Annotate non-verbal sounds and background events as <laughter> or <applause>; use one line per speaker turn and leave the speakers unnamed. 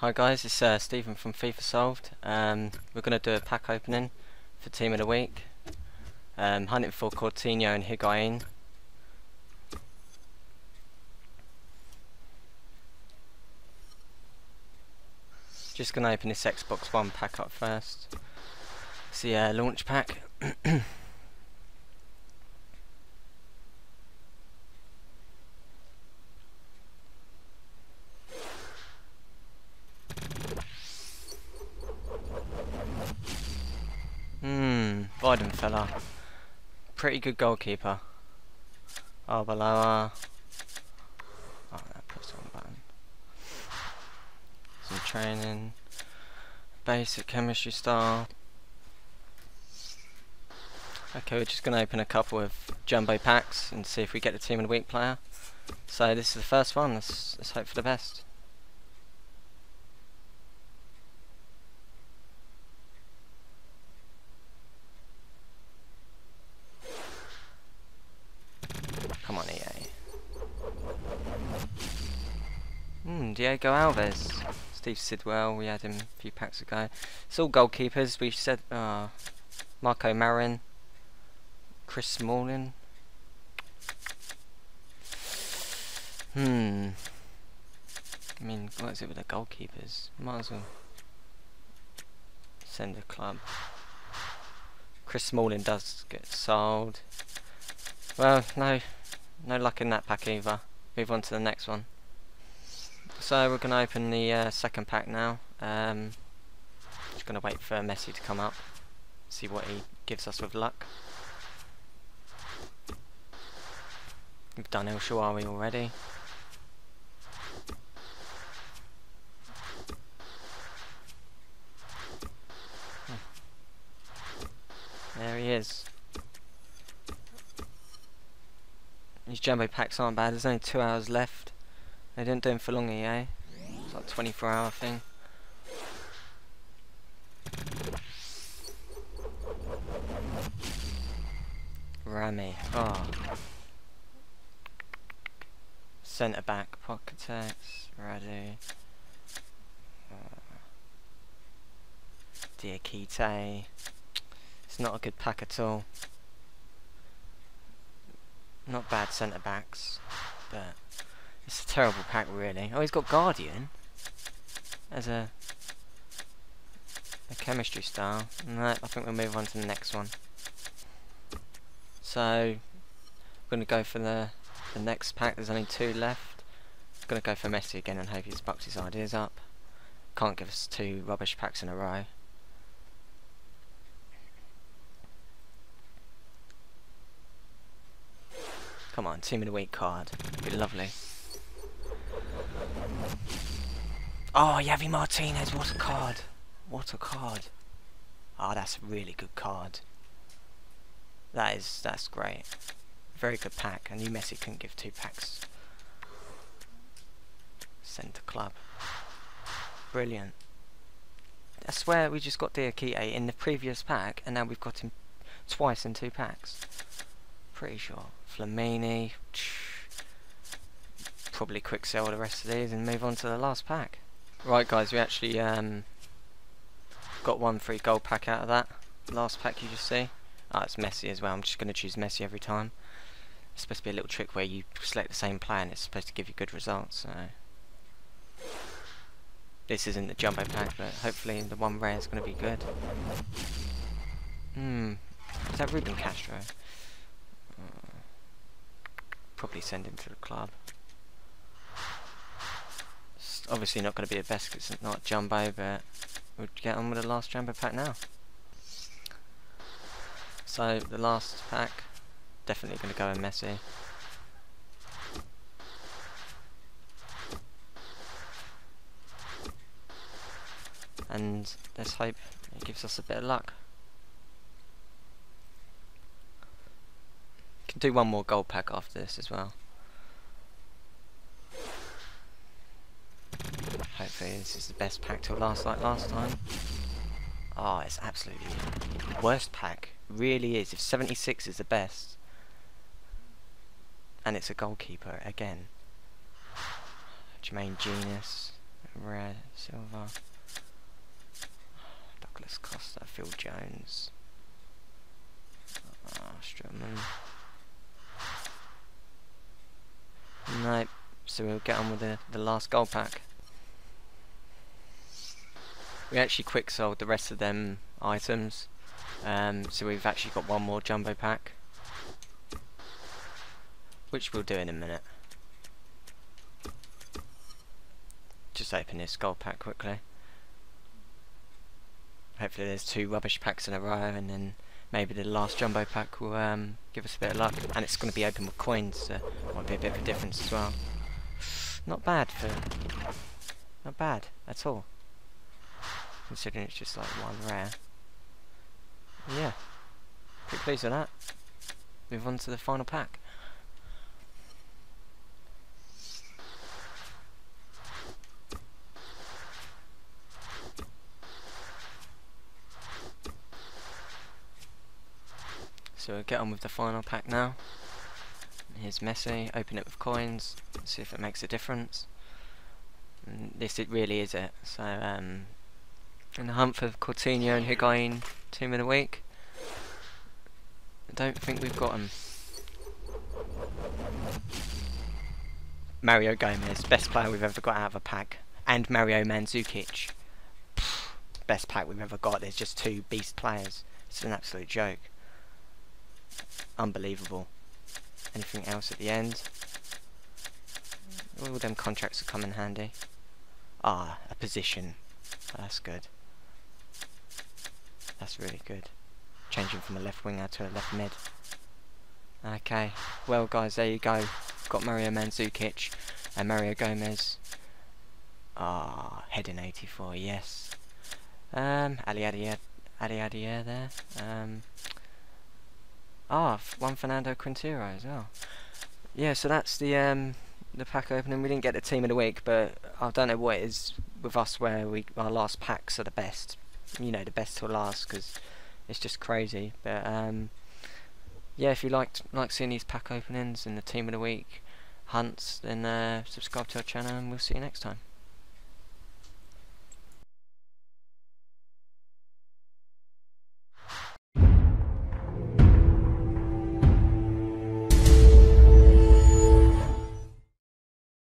Hi guys, it's uh, Stephen from FIFA Solved. Um, we're going to do a pack opening for Team of the Week. Um, hunting for Coutinho and Higuain. Just going to open this Xbox One pack up first. It's the uh, launch pack. <clears throat> Hmm, Weidenfeller. Pretty good goalkeeper. Arbeloa. Oh, that puts on button. Some training. Basic chemistry style. Okay, we're just going to open a couple of jumbo packs and see if we get the team of the week player. So this is the first one, let's, let's hope for the best. Come on, EA. Hmm, Diego Alves. Steve Sidwell, we had him a few packs ago. It's all goalkeepers. We said uh, Marco Marin, Chris Smalling. Hmm. I mean, what is it with the goalkeepers? Might as well send a club. Chris Smalling does get sold. Well, no, no luck in that pack either. Move on to the next one. So we're going to open the uh, second pack now. Um, just going to wait for Messi to come up. See what he gives us with luck. We've done El Shaarawy already. There he is. These jumbo packs aren't bad, there's only two hours left. They didn't do them for long EA. It's like a 24 hour thing. Rami. Oh. Centre back, Pockets, Radu. Uh, Diakite. It's not a good pack at all. Not bad centre backs, but it's a terrible pack really. Oh, he's got Guardian as a a chemistry style. No, I think we'll move on to the next one. So, I'm going to go for the the next pack. There's only two left. I'm going to go for Messi again and hope he's bucks his ideas up. Can't give us two rubbish packs in a row. Come on, team of the week card. Be lovely. Oh, Javi Martinez, what a card. What a card. Oh, that's a really good card. That is, that's great. Very good pack. I knew Messi couldn't give two packs. Centre club. Brilliant. I swear we just got Diakite in the previous pack, and now we've got him twice in two packs. Pretty sure. Flamini. Probably quick sell the rest of these and move on to the last pack. Right guys, we actually um, got one free gold pack out of that. Last pack you just see. Ah, oh, it's Messi as well. I'm just going to choose Messi every time. It's supposed to be a little trick where you select the same player and it's supposed to give you good results. So This isn't the jumbo pack, but hopefully the one rare is going to be good. Hmm. Is that Ruben Castro? Probably send him to the club obviously not going to be the best because it's not jumbo, but we'll get on with the last jumbo pack now. So the last pack, definitely going to go in Messi. And let's hope it gives us a bit of luck. Can do one more gold pack after this as well. Hopefully this is the best pack to last like last time. Oh, it's absolutely worst pack. Really is. If 76 is the best, and it's a goalkeeper again. Jermaine Jenas. Rare silver. Douglas Costa, Phil Jones. Ah, Strootman. Nope. So we'll get on with the, the last gold pack. We actually quick sold the rest of them items. Um, so we've actually got one more jumbo pack. Which we'll do in a minute. Just open this gold pack quickly. Hopefully there's two rubbish packs in a row and then maybe the last jumbo pack will um, give us a bit of luck. And it's going to be open with coins, so might be a bit of a difference as well. Not bad for... Not bad at all. Considering it's just like one rare. Yeah. Pretty pleased with that. Move on to the final pack. So we'll get on with the final pack now. Here's Messi, open it with coins, see if it makes a difference. And this it really is it. So um, in the hunt for Coutinho and Higuain, team of the week. I don't think we've got them. Mario Gomez, best player we've ever got out of a pack. And Mario Mandzukic. Best pack we've ever got. There's just two beast players. It's an absolute joke. Unbelievable. Anything else at the end? All them contracts will come in handy. Ah, a position. That's good. That's really good. Changing from a left winger to a left mid. Okay, well guys, there you go. Got Mario Mandzukic and Mario Gomez. Ah, heading 84, yes. Um, Ali Adier, Ali there. Um, Ah, one Fernando Quintero as well. Yeah, so that's the um, the pack opening. We didn't get the team of the week, but I don't know what it is with us where we our last packs are the best. You know, the best to last because it's just crazy. But um, yeah, if you liked like seeing these pack openings and the team of the week hunts, then uh, subscribe to our channel and we'll see you next time.